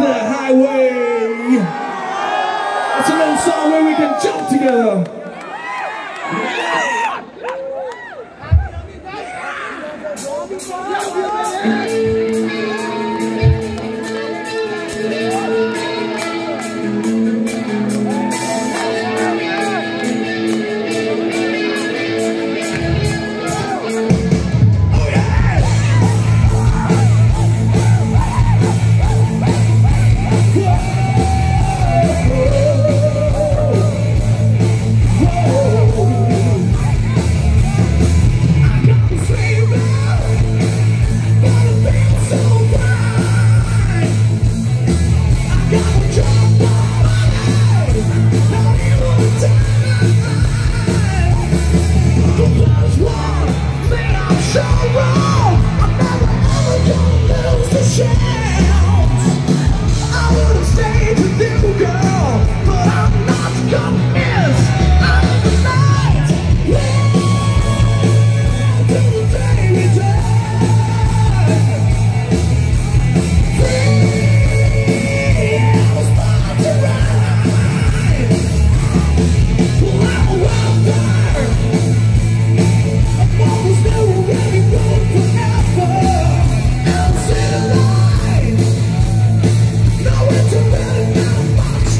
the highway. It's a little song where we can jump together. Yeah.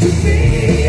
to see.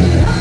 Yeah.